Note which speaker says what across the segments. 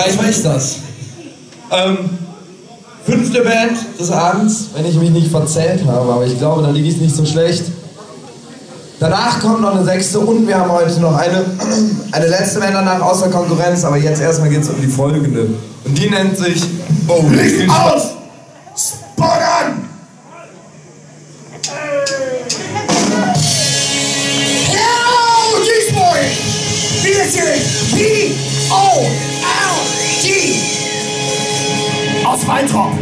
Speaker 1: War ich das. Ähm, fünfte Band des Abends, wenn ich mich nicht verzählt habe, aber ich glaube, da liege ich nicht so schlecht. Danach kommt noch eine sechste und wir haben heute noch eine, eine letzte Band danach außer Konkurrenz, aber jetzt erstmal geht es um die folgende. Und die nennt sich. Oh,
Speaker 2: aus! Spottern! Hello, G-Sport! Wir sind P-O-L-G Weintrop.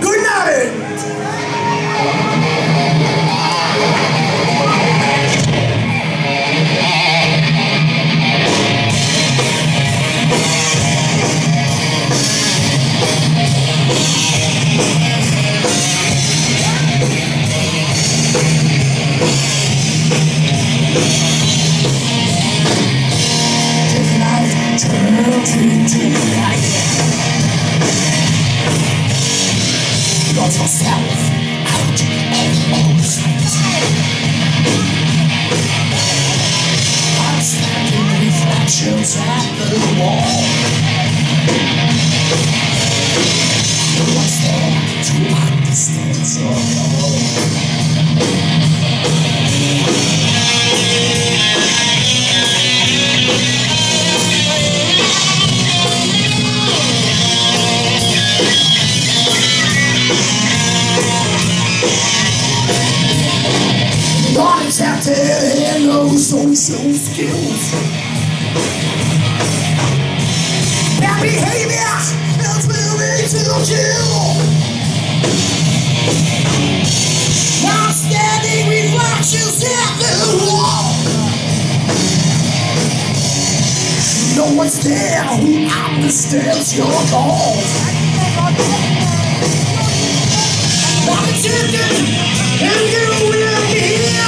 Speaker 2: Guten Abend! Not accepted and no social skills. Bad behavior is moving to kill. Not standing reflections at the wall. No one's there who understands your goals. Not accepted and you will be understanding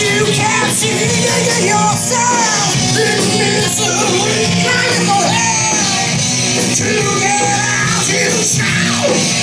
Speaker 2: you can't see yourself in misery, kind of. To get out, you shout,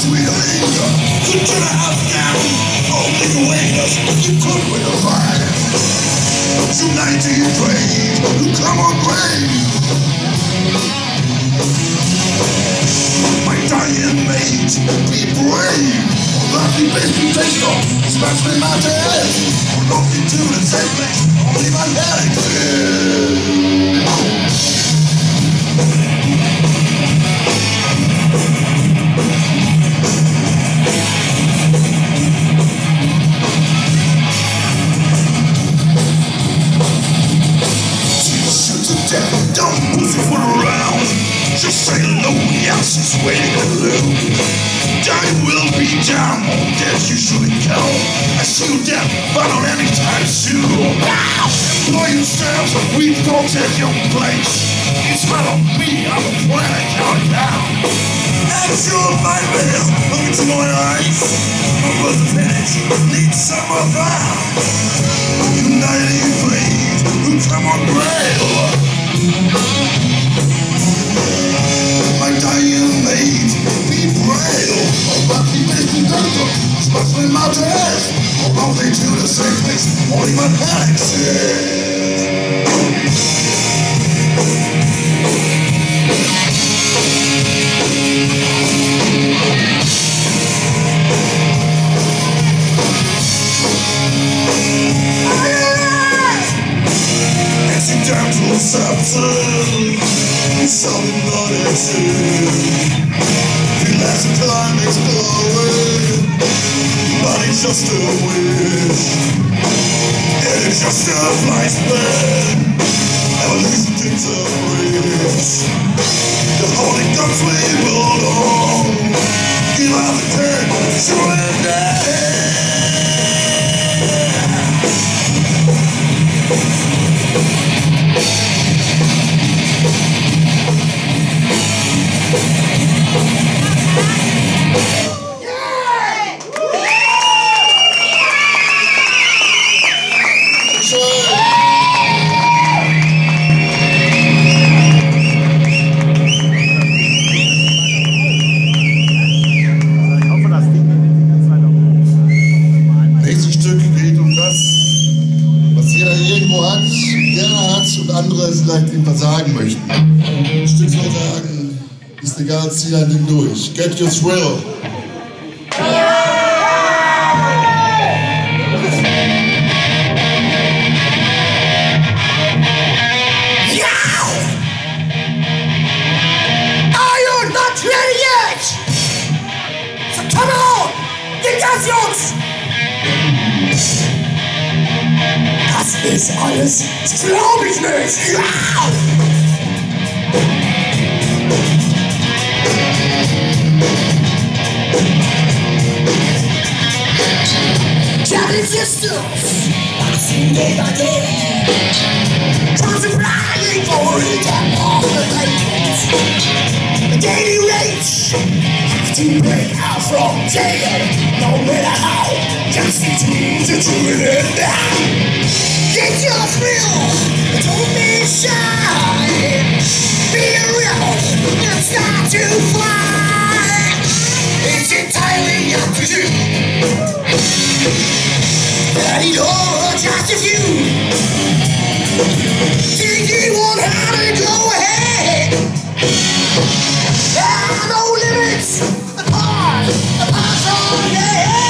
Speaker 3: Anger, you a house down. Only witness, you could you come on. My dying mate, be brave. Off, especially my dad. Looking to the same I you death, but not anytime soon. Employ yourselves, we don't take your place. It's not on me, I'm a planet count down. Actual nightmare, look into my eyes. I'm was finished, need some of that. Uniting flames, who come on rail. My dying mate, be brave. But he makes me doctor, especially my dress. They do the same place, only my to subtle, something not exist. Feel as the time is it's just a wish. It is just a flight plan. Evolution takes a risk. The holy guns we build on. Give out the turn, surrender.
Speaker 2: Hat und andere vielleicht ihm versagen möchten. Das Stück soll sagen, ist egal, zieh dein Ding durch. Get your thrill.
Speaker 3: Ist alles, das glaub ich nicht! Ja! Traveling systems, passing day by day. Contemplating for it and all the. The daily rates have to break out from jail. No matter how, just to do it now. Get your thrill, don't be shy. Be real and start to fly. It's entirely up to you. That it all just a few. Think you want how to go ahead? There are no limits apart, apart from the head.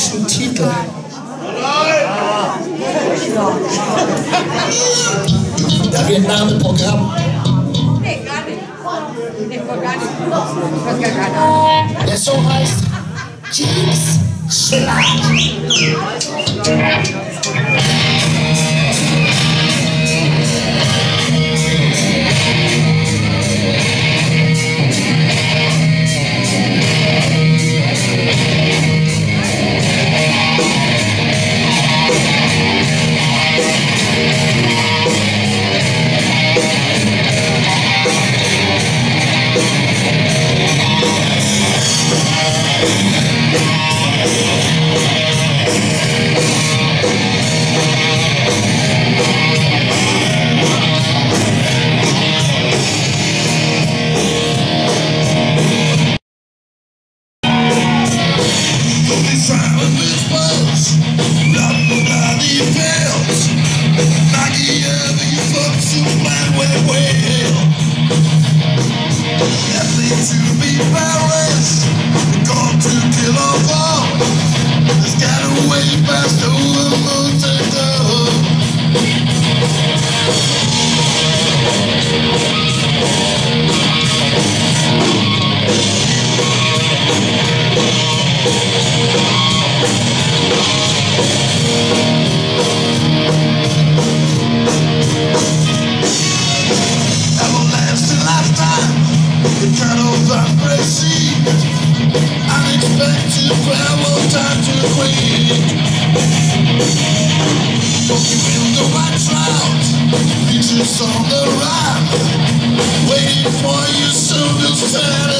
Speaker 3: deutschen Titel. Da wird nach dem Programm.
Speaker 2: Nee, gar nicht. Nee, gar nicht.
Speaker 3: Der Song heißt Jeeps Schlag.
Speaker 4: on the rise, waiting for you soon to
Speaker 3: turn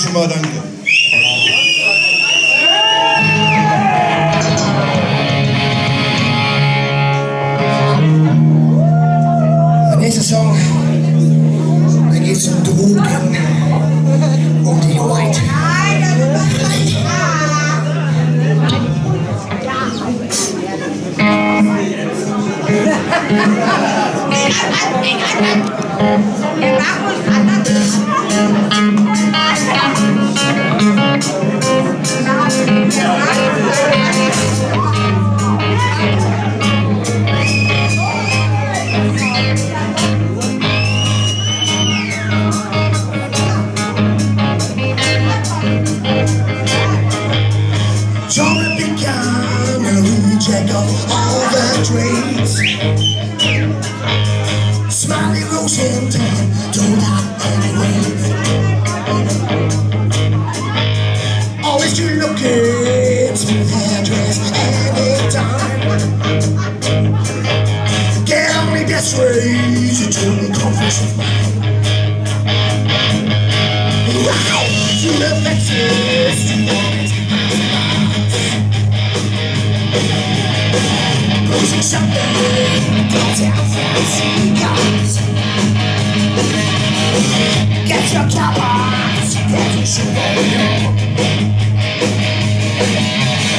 Speaker 3: sage schon mal Danke.
Speaker 2: Der nächste Song, da geht es um Drogen, und die Leute.
Speaker 5: Der Markus hat das
Speaker 2: Always you looking smooth hairdress anytime. Get on me best ways, you told me confess of mine. Wow, something. Get your cowboys, get your sugar.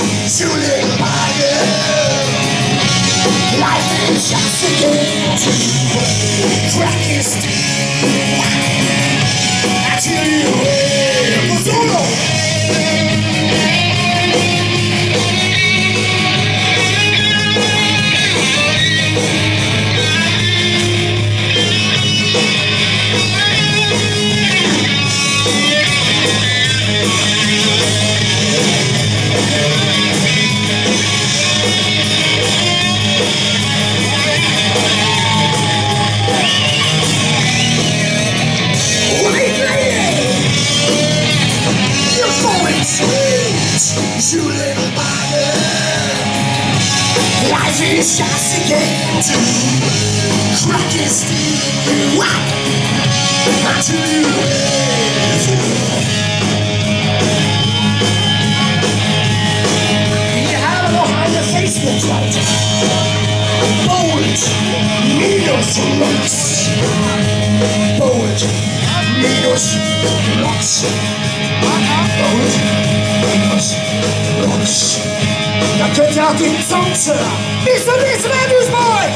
Speaker 2: little my. Life is just a game to. I tell you, hey, Mazzolo. White Life is just a game to crack his teeth. Whack! Until you You have it on your Facebook right. Bold, minus looks. Bold, minus looks. Bold, minus looks. Da könnt ihr auch den Songster. Bis zum nächsten Mal, Newsboy.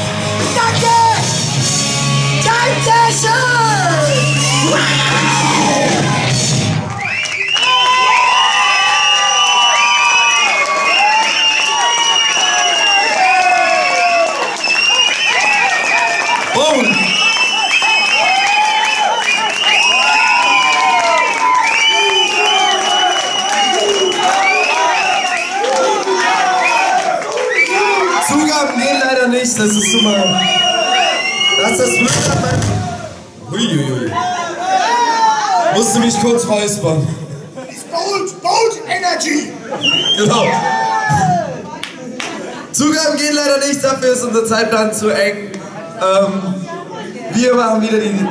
Speaker 2: Danke. Danke schön.
Speaker 1: Mich kurz räuspern.
Speaker 2: Bold, bold energy.
Speaker 1: Genau. Zugaben gehen leider nicht, dafür ist unser Zeitplan zu eng. Ähm, wir machen wieder die,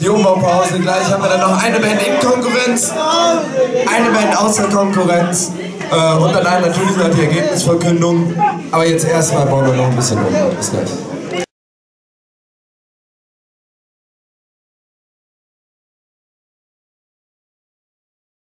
Speaker 1: die Umbaupause. Gleich haben wir dann noch eine Band in Konkurrenz, eine Band außer Konkurrenz äh, und dann natürlich noch die Ergebnisverkündung. Aber jetzt erstmal bauen wir noch ein bisschen um. Bis gleich.